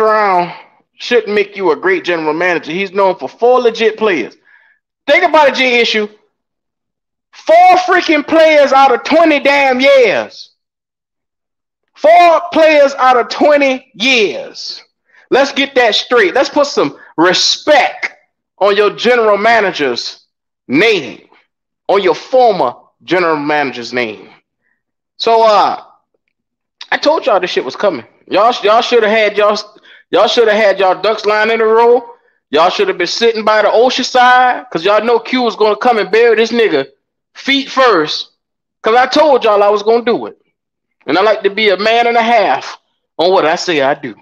round shouldn't make you a great general manager. He's known for four legit players. Think about it, G issue. Four freaking players out of 20 damn years. Four players out of 20 years. Let's get that straight. Let's put some respect on your general manager's name, on your former general manager's name. So uh I told y'all this shit was coming. Y'all y'all should have had y'all y'all should have had y'all ducks line in a row. Y'all should have been sitting by the ocean side because y'all know Q was gonna come and bury this nigga feet first. Cause I told y'all I was gonna do it. And I like to be a man and a half on what I say I do.